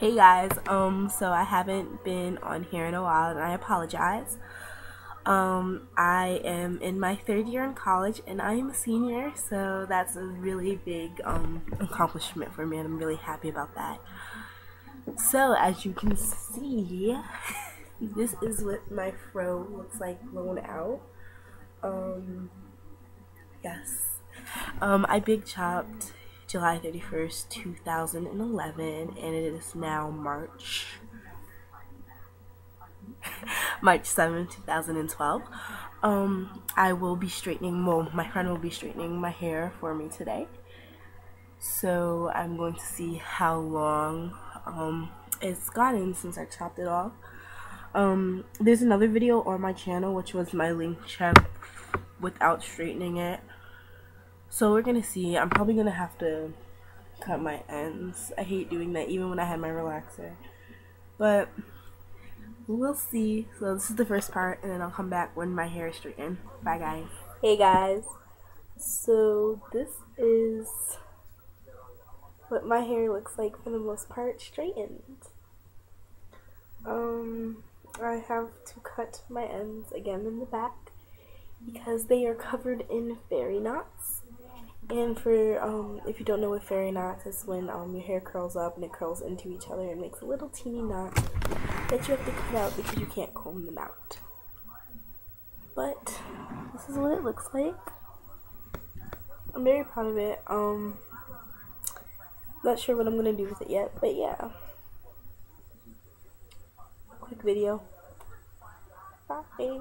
hey guys, um, so I haven't been on here in a while and I apologize. Um, I am in my third year in college and I am a senior, so that's a really big um, accomplishment for me and I'm really happy about that. So, as you can see, this is what my fro looks like blown out. Um, yes. Um, I big chopped July 31st, 2011, and it is now March. March 7th, 2012. Um, I will be straightening, well, my friend will be straightening my hair for me today. So I'm going to see how long um, it's gotten since I chopped it off. Um, there's another video on my channel, which was my length check without straightening it. So we're gonna see. I'm probably gonna have to cut my ends. I hate doing that even when I had my relaxer. But we'll see. So this is the first part and then I'll come back when my hair is straightened. Bye guys. Hey guys. So this is what my hair looks like for the most part straightened. Um I have to cut my ends again in the back because they are covered in fairy knots. And for, um, if you don't know what fairy knots is when um, your hair curls up and it curls into each other and makes a little teeny knot that you have to cut out because you can't comb them out. But this is what it looks like. I'm very proud of it. Um, not sure what I'm gonna do with it yet, but yeah. Quick video. Bye.